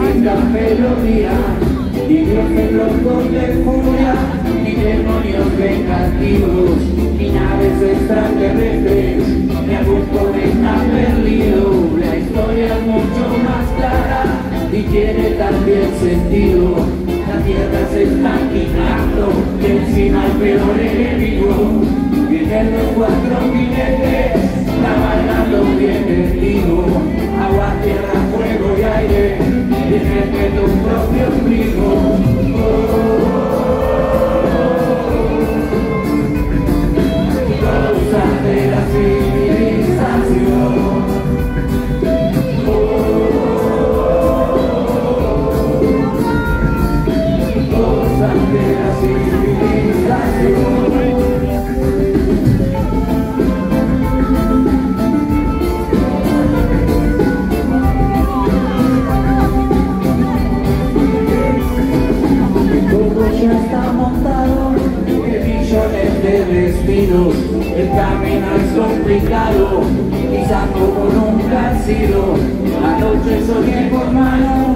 venga melodía, ni Dios en locos de furia, ni demonios vengativos, ni naves extraterrestres, ni algún poeta perdido. La historia es mucho más clara y tiene también sentido. La tierra se está quitando, que encima el peor. Destinos, el camino es complicado, quizás como nunca ha sido, anoche soñé por mano,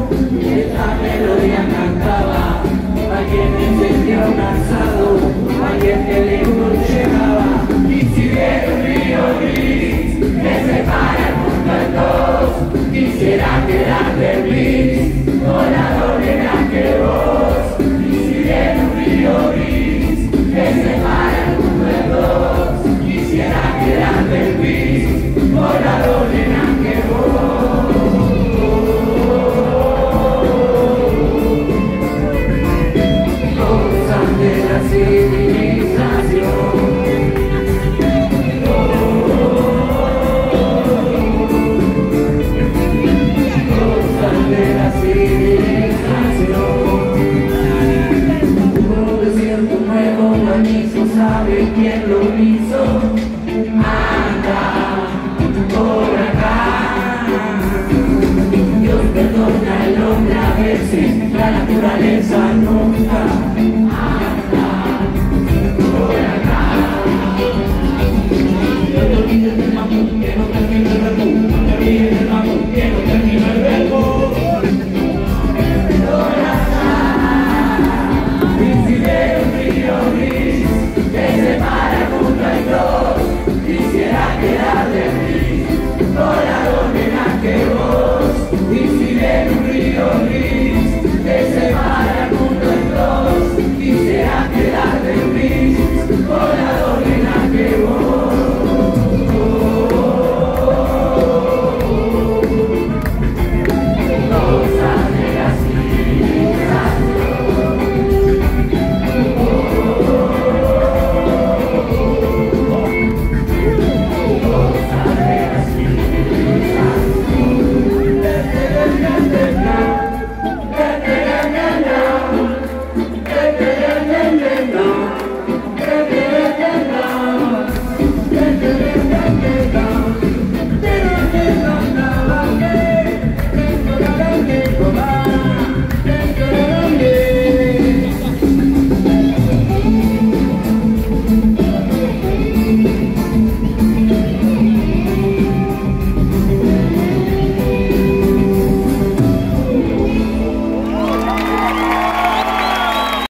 sabe quién lo hizo. Anda por acá. Dios perdona al hombre a veces, la naturaleza nunca.